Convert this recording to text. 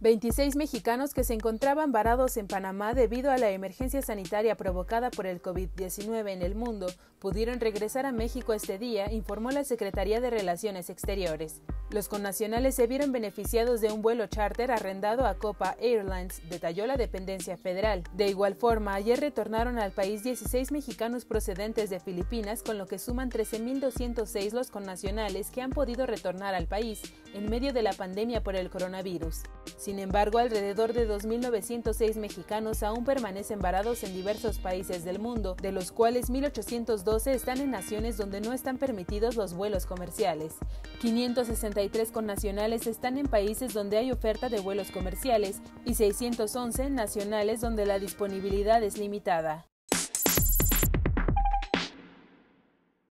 26 mexicanos que se encontraban varados en Panamá debido a la emergencia sanitaria provocada por el COVID-19 en el mundo pudieron regresar a México este día, informó la Secretaría de Relaciones Exteriores. Los connacionales se vieron beneficiados de un vuelo charter arrendado a Copa Airlines, detalló la dependencia federal. De igual forma, ayer retornaron al país 16 mexicanos procedentes de Filipinas, con lo que suman 13.206 los connacionales que han podido retornar al país en medio de la pandemia por el coronavirus. Sin embargo, alrededor de 2.906 mexicanos aún permanecen varados en diversos países del mundo, de los cuales 1.812 están en naciones donde no están permitidos los vuelos comerciales. 563 connacionales están en países donde hay oferta de vuelos comerciales y 611 nacionales donde la disponibilidad es limitada.